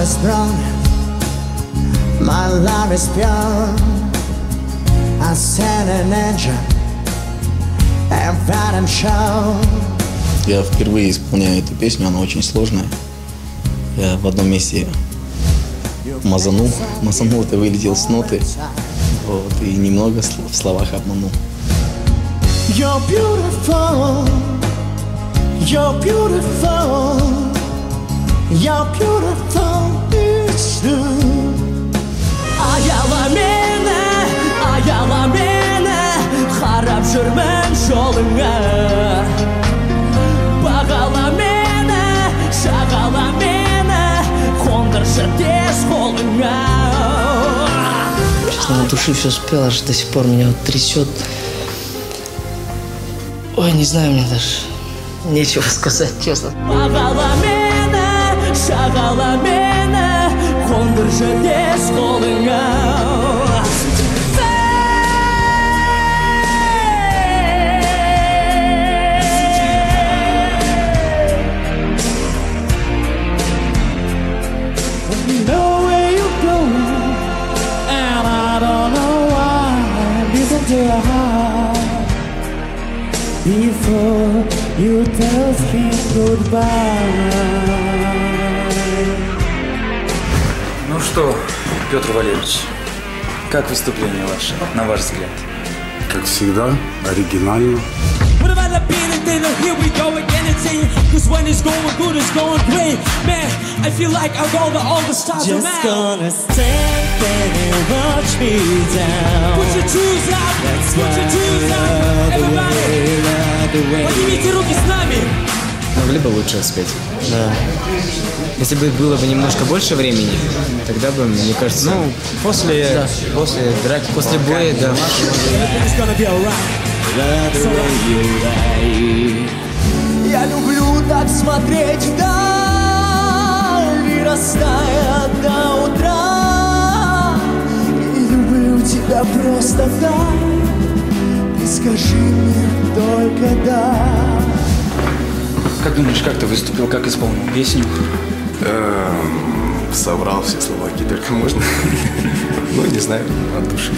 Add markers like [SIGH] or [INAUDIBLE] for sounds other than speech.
is brown, my love is pure. I send an angel and show. Я впервые исполняю эту песню, она очень сложная. Я в одном месте мазанул, мазанул, это вылетел с ноты. Вот, и немного в словах обманул. You're beautiful, you're beautiful, you're beautiful, it's true. Аяла мені, аяла мені Қарап жүрмін жолыңа Бағала мені, шағала мені Қондыршы тез қолыңа Честно, от души все спел, аж до сих пор меня вот трясет. Ой, не знаю, мне даже нечего сказать, честно. Бағала мені, шағала мені қондыршы тез қолыңа before you tell me goodbye. Ну что, Петр Валерьевич, как выступление ваше, на ваш взгляд? Как всегда, оригинально. Just gonna stand there and watch me down. Put your shoes That's put your shoes. Everybody, поднимите руки с нами. Могли бы лучше спеть. Да. Если бы было бы немножко больше времени, тогда бы, мне кажется... Ну, после, после драки, после боя, да. Я люблю так смотреть вдаль И растаять до утра И люблю тебя просто так Ты скажи мне только да думаешь, как ты выступил, как исполнил песню? Эм, Собрал все слова, какие только можно. [LAUGHS] Ну, не знаю, от души.